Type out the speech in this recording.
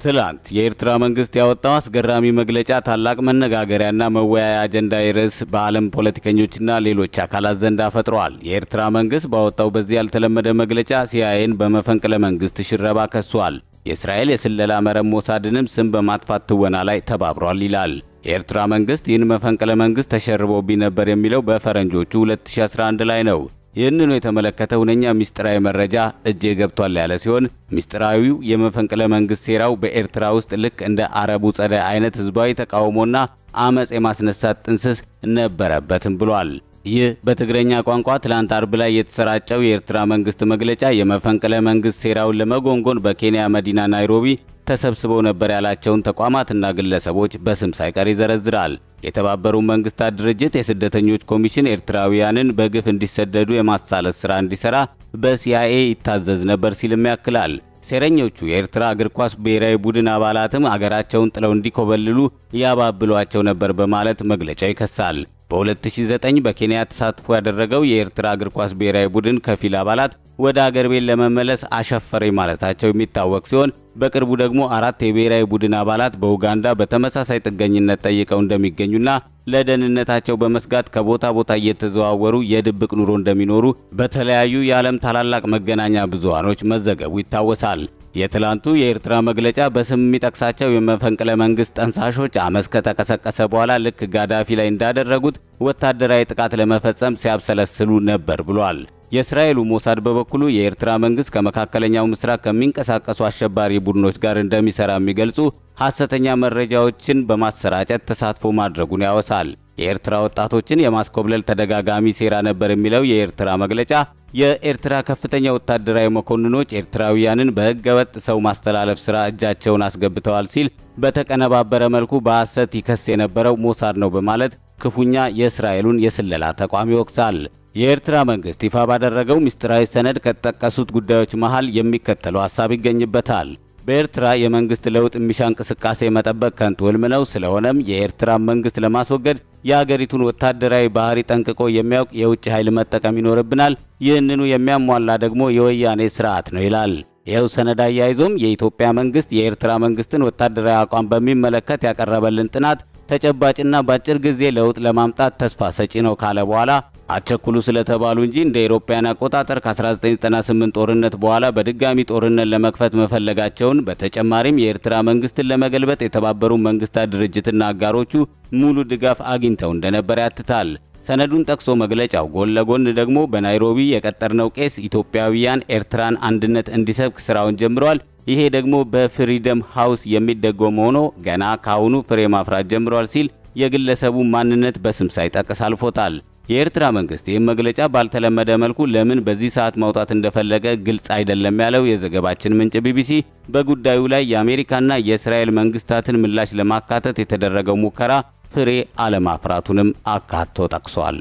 ትላንት የኤርትራ መንግስት ያወጣው አስገራሚ መግለጫ ታላቅ መነጋገሪያና መወያያ አጀንዳ ርዕስ በዓለም ፖለቲከኞችና ሌሎች አካላት ዘንድ ፈጥሯል። የኤርትራ መንግስት ባወጣው በዚህ ያልተለመደ መግለጫ ሲአይኤን በመፈንቅለ መንግስት ሽረባ ከሷል። የእስራኤል የስለላ መረብ ሞሳድንም ስም በማጥፋት ትወና ላይ ተባብሯል ይላል። የኤርትራ መንግስት ይህን መፈንቅለ መንግስት ተሸርቦብኝ ነበር የሚለው በፈረንጆቹ 2011 ላይ ነው። ይህንኑ የተመለከተ ሁነኛ ምስጢራዊ መረጃ እጄ ገብቷል ያለ ሲሆን ምስጢራዊው የመፈንቅለ መንግስት ሴራው በኤርትራ ውስጥ ልክ እንደ አረቡ ጸደይ አይነት ህዝባዊ ተቃውሞና አመፅ የማስነሳት ጥንስስ ነበረበትም ብሏል። ይህ በትግረኛ ቋንቋ ትላንት አርብ ላይ የተሰራጨው የኤርትራ መንግስት መግለጫ የመፈንቅለ መንግስት ሴራውን ለመጎንጎን በኬንያ መዲና ናይሮቢ ተሰብስበው ነበር ያላቸውን ተቋማትና ግለሰቦች በስም ሳይቀር ይዘረዝራል። የተባበሩት መንግስታት ድርጅት የስደተኞች ኮሚሽን ኤርትራውያንን በግፍ እንዲሰደዱ የማሳለስ ሥራ እንዲሠራ በሲአይኤ ይታዘዝ ነበር ሲልም ያክላል። ሴረኞቹ የኤርትራ እግር ኳስ ብሔራዊ ቡድን አባላትም አገራቸውን ጥለው እንዲኮበልሉ ያባብሏቸው ነበር በማለት መግለጫው ይከሳል። በ2009 በኬንያ ተሳትፎ ያደረገው የኤርትራ እግር ኳስ ብሔራዊ ቡድን ከፊል አባላት ወደ አገር ቤት ለመመለስ አሸፈረኝ ማለታቸው የሚታወቅ ሲሆን በቅርቡ ደግሞ አራት የብሔራዊ ቡድን አባላት በኡጋንዳ በተመሳሳይ ጥገኝነት ጠይቀው እንደሚገኙና ለደህንነታቸው በመስጋት ከቦታ ቦታ እየተዘዋወሩ የድብቅ ኑሮ እንደሚኖሩ በተለያዩ የዓለም ታላላቅ መገናኛ ብዙሃኖች መዘገቡ ይታወሳል። የትላንቱ የኤርትራ መግለጫ በስም የሚጠቅሳቸው የመፈንቅለ መንግስት ጠንሳሾች አመፅ ከተቀሰቀሰ በኋላ ልክ ጋዳፊ ላይ እንዳደረጉት ወታደራዊ ጥቃት ለመፈጸም ሲያብሰለስሉ ነበር ብሏል። የእስራኤሉ ሞሳድ በበኩሉ የኤርትራ መንግስት ከመካከለኛው ምስራቅ ከሚንቀሳቀሱ አሸባሪ ቡድኖች ጋር እንደሚሰራ የሚገልጹ ሐሰተኛ መረጃዎችን በማሰራጨት ተሳትፎ ማድረጉን ያወሳል። የኤርትራ ወጣቶችን የማስኮብለል ተደጋጋሚ ሴራ ነበር የሚለው የኤርትራ መግለጫ የኤርትራ ከፍተኛ ወታደራዊ መኮንኖች ኤርትራውያንን በሕገ ወጥ ሰው ማስተላለፍ ሥራ እጃቸውን አስገብተዋል ሲል በተቀነባበረ መልኩ በሐሰት ይከስ የነበረው ሞሳድ ነው በማለት ክፉኛ የእስራኤሉን የስለላ ተቋም ይወቅሳል። የኤርትራ መንግስት ይፋ ባደረገው ምስጢራዊ ሰነድ ከተጠቀሱት ጉዳዮች መሃል የሚከተለው ሐሳብ ይገኝበታል። በኤርትራ የመንግስት ለውጥ የሚሻ እንቅስቃሴ መጠበቅ ከንቱ ህልም ነው። ስለሆነም የኤርትራን መንግስት ለማስወገድ የአገሪቱን ወታደራዊ ባህሪ ጠንቅቆ የሚያውቅ የውጭ ኃይል መጠቀም ይኖርብናል። ይህንኑ የሚያሟላ ደግሞ የወያኔ ስርዓት ነው ይላል። ይኸው ሰነድ አያይዞም የኢትዮጵያ መንግስት የኤርትራ መንግስትን ወታደራዊ አቋም በሚመለከት ያቀረበልን ጥናት ተጨባጭና በአጭር ጊዜ ለውጥ ለማምጣት ተስፋ ሰጪ ነው ካለ በኋላ አቸኩሉ ስለተባሉ እንጂ እንደ አውሮፓውያን አቆጣጠር ከ1998 ጦርነት በኋላ በድጋሚ ጦርነት ለመክፈት መፈለጋቸውን በተጨማሪም የኤርትራ መንግስትን ለመገልበጥ የተባበሩ መንግስታት ድርጅትና አጋሮቹ ሙሉ ድጋፍ አግኝተው እንደነበር ያትታል። ሰነዱን ጠቅሶ መግለጫው ጎን ለጎን ደግሞ በናይሮቢ የቀጠርነው ቄስ ኢትዮጵያውያን ኤርትራን አንድነት እንዲሰብክ ስራውን ጀምረዋል። ይሄ ደግሞ በ Freedom House የሚደጎም ሆኖ ገና ካሁኑ ፍሬ ማፍራት ጀምረዋል ሲል የግለሰቡ ማንነት በስም ሳይጠቅስ አልፎታል። የኤርትራ መንግስት ይህም መግለጫ ባልተለመደ መልኩ ለምን በዚህ ሰዓት ማውጣት እንደፈለገ ግልጽ አይደለም ያለው የዘገባችን ምንጭ ቢቢሲ በጉዳዩ ላይ የአሜሪካና የእስራኤል መንግስታትን ምላሽ ለማካተት የተደረገው ሙከራ ፍሬ አለማፍራቱንም አካቶ ጠቅሷል።